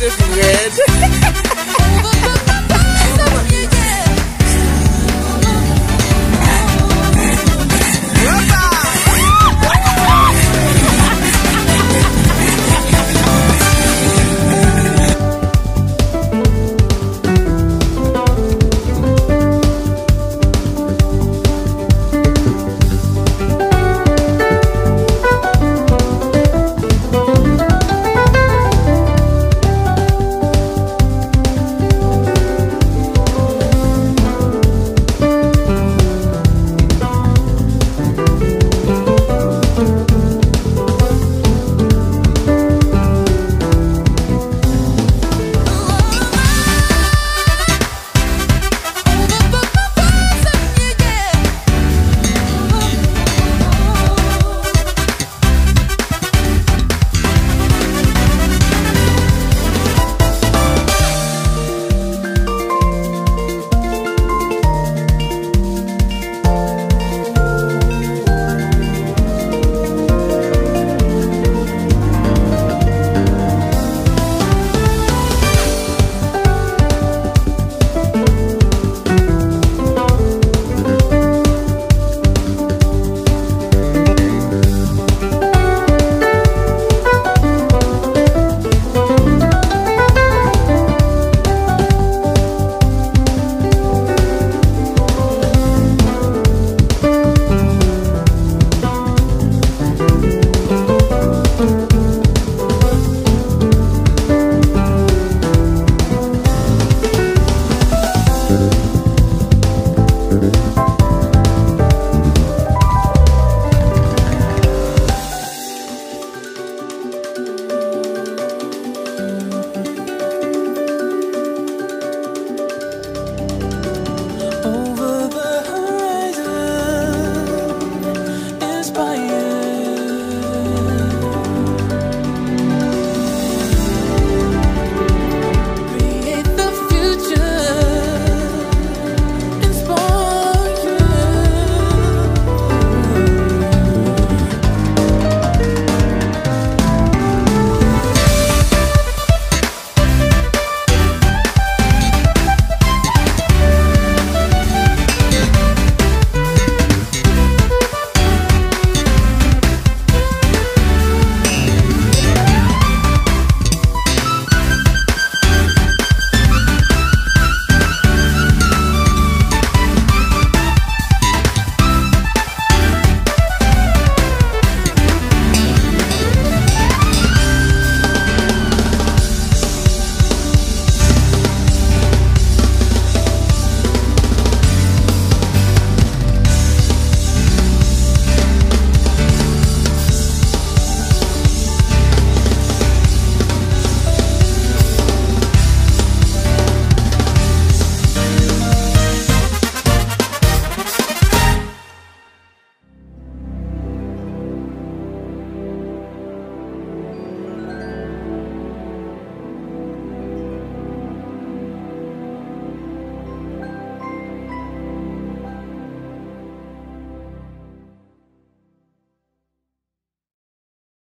this red.